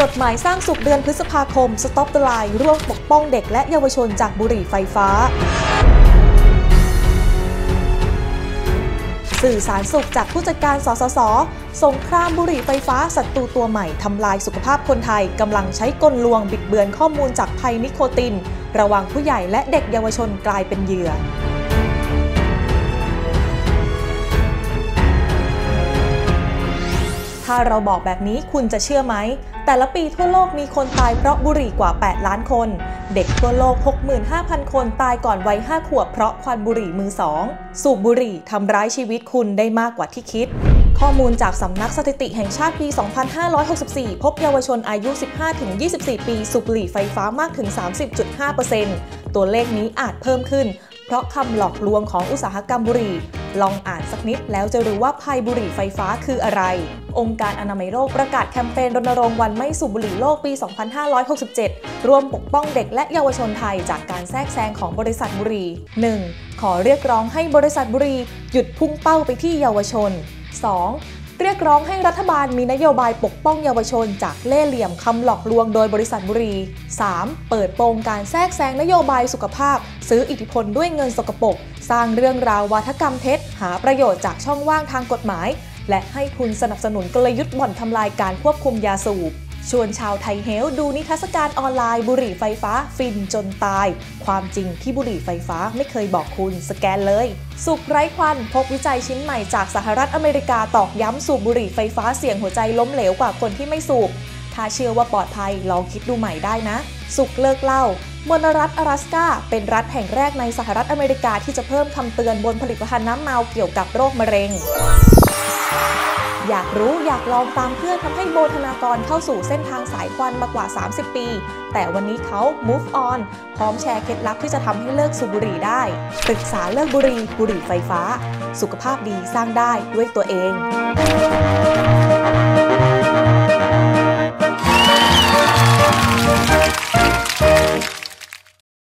จดหมายสร้างสุขเดือนพฤษภาคม Stop the Lie ร่วมปกป้องเด็กและเยาวชนจากบุหรี่ไฟฟ้า สื่อสารสุขจากผู้จัดการสสส สงครามบุหรี่ไฟฟ้าศัตรูตัวใหม่ทำลายสุขภาพคนไทยกำลังใช้กลลวงบิดเบือนข้อมูลจากภัยนิโคติน ระวังผู้ใหญ่และเด็กเยาวชนกลายเป็นเหยื่อ ถ้าเราบอกแบบนี้คุณจะเชื่อไหม แต่ละปีทั่วโลกมีคนตายเพราะบุหรี่กว่า 8 ล้านคน เด็กทั่วโลก 65,000 คนตายก่อนวัย 5 ขวบเพราะควันบุหรี่มือสอง สูบบุหรี่ทำร้ายชีวิตคุณได้มากกว่าที่คิดข้อมูลจากสำนักสถิติแห่งชาติปี 2564 พบเยาวชนอายุ 15-24 ปีสูบบุหรี่ไฟฟ้ามากถึง 30.5%ตัวเลขนี้อาจเพิ่มขึ้น เพราะคำหลอกลวงของอุตสาหกรรมบุหรี่ ลองอ่านสักนิดแล้วจะรู้ว่าภัยบุหรี่ไฟฟ้าคืออะไร องค์การอนามัยโลกประกาศแคมเปญรณรงค์วันไม่สูบบุหรี่โลกปี 2567 ร่วมปกป้องเด็กและเยาวชนไทยจากการแทรกแซงของบริษัทบุหรี่ 1. ขอเรียกร้องให้บริษัทบุหรี่หยุดพุ่งเป้าไปที่เยาวชน 2. เรียกร้องให้รัฐบาลมีนโยบายปกป้องเยาวชน จากเล่เหลี่ยมคำหลอกลวงโดยบริษัทบุรี 3. เปิดโปงการแทรกแซงนโยบายสุขภาพ ซื้ออิทธิพลด้วยเงินสกปรกสร้างเรื่องราววาทกรรมเท็จ หาประโยชน์จากช่องว่างทางกฎหมาย และให้ทุนสนับสนุนกลยุทธ์บ่อนทำลายการควบคุมยาสูบ ชวนชาว Thai Health ดูนิทรรศการออนไลน์บุหรี่ไฟฟ้าฟินจนตาย ความจริงที่บุหรี่ไฟฟ้าไม่เคยบอกคุณสแกนเลย สุขไร้ควันพบวิจัยชิ้นใหม่จากสหรัฐอเมริกาตอกย้ำสูบบุหรี่ไฟฟ้าเสี่ยงหัวใจล้มเหลวกว่าคนที่ไม่สูบ ถ้าเชื่อว่าปลอดภัยลองคิดดูใหม่ได้นะ สุขเลิกเล้ามณรัฐ阿拉สกาเป็นรัฐแห่งแรกในสหรัฐอเมริกาที่จะเพิ่มคำเตือนบนผลิตภัณฑ์น้ำเมาเกี่ยวกับโรคมะเร็ง อยากรู้อยากลองตามเพื่อนทำให้โบธนากรเข้าสู่เส้นทางสายควันมากว่า 30 ปี แต่วันนี้เขา move on พร้อมแชร์เคล็ดลับที่จะทำให้เลิกสูบบุหรี่ได้ ปรึกษาเลิกบุหรี่บุหรี่ไฟฟ้า สุขภาพดีสร้างได้ด้วยตัวเอง